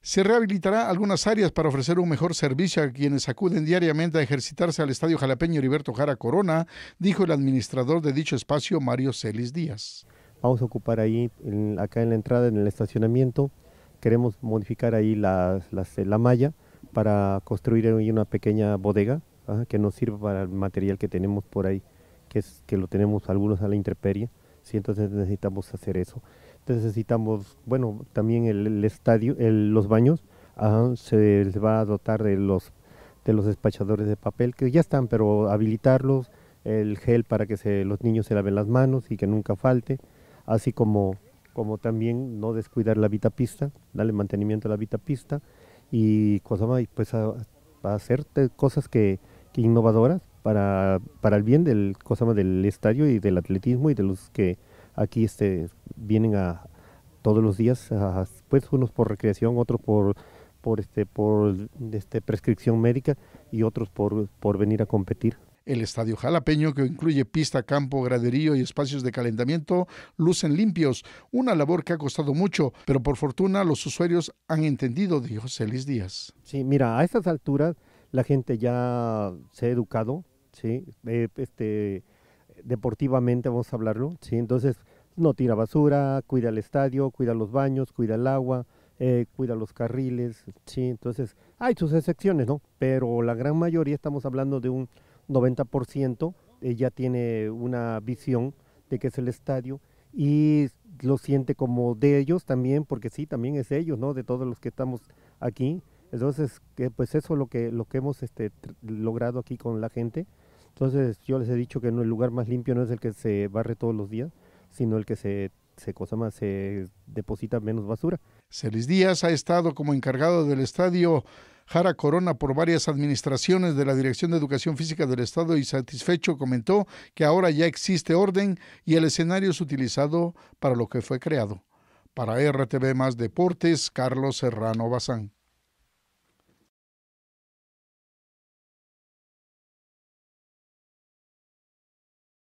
Se rehabilitará algunas áreas para ofrecer un mejor servicio a quienes acuden diariamente a ejercitarse al Estadio Jalapeño Heriberto Jara Corona, dijo el administrador de dicho espacio, Mario Celis Díaz. Vamos a ocupar ahí, acá en la entrada, en el estacionamiento, queremos modificar ahí la, la, malla para construir ahí una pequeña bodega que nos sirva para el material que tenemos por ahí, que, es, que lo tenemos algunos a la intemperie, sí, entonces necesitamos hacer eso. Necesitamos, bueno, también el, estadio, los baños, se les va a dotar de los, de los despachadores de papel, que ya están, pero habilitarlos, el gel para que los niños se laven las manos y que nunca falte, así como, como también no descuidar la vitapista, darle mantenimiento a la vitapista y pues a, hacer cosas que, innovadoras para, para el bien del, del estadio y del atletismo y de los que aquí este, vienen a todos los días, pues unos por recreación, otros por por este por este prescripción médica y otros por, por venir a competir. El estadio jalapeño, que incluye pista, campo, graderío y espacios de calentamiento, lucen limpios, una labor que ha costado mucho, pero por fortuna los usuarios han entendido, dijo Celis Díaz. Sí, mira, a estas alturas la gente ya se ha educado, sí, eh, este, deportivamente vamos a hablarlo, sí, entonces no tira basura, cuida el estadio, cuida los baños, cuida el agua, eh, cuida los carriles, sí, entonces hay sus excepciones, ¿no? Pero la gran mayoría, estamos hablando de un 90%, eh, ya tiene una visión de que es el estadio y lo siente como de ellos también, porque sí, también es ellos, ¿no? De todos los que estamos aquí. Entonces, pues eso es lo que, lo que hemos este, logrado aquí con la gente. Entonces, yo les he dicho que no, el lugar más limpio no es el que se barre todos los días, sino el que se, se, cosa más, se deposita menos basura. Celis Díaz ha estado como encargado del estadio Jara Corona por varias administraciones de la Dirección de Educación Física del Estado y satisfecho comentó que ahora ya existe orden y el escenario es utilizado para lo que fue creado. Para RTV Más Deportes, Carlos Serrano Bazán.